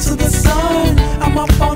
To the sun. I'm up all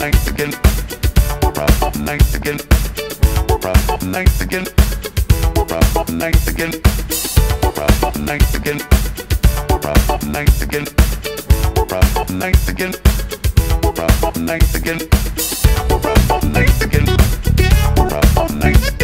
We're up all night again. We're up all night again. We're up all night again. We're up all night again. We're up all night again. We're up all night again. We're up all night again. We're up all night again. We're up all night again. We're up all night.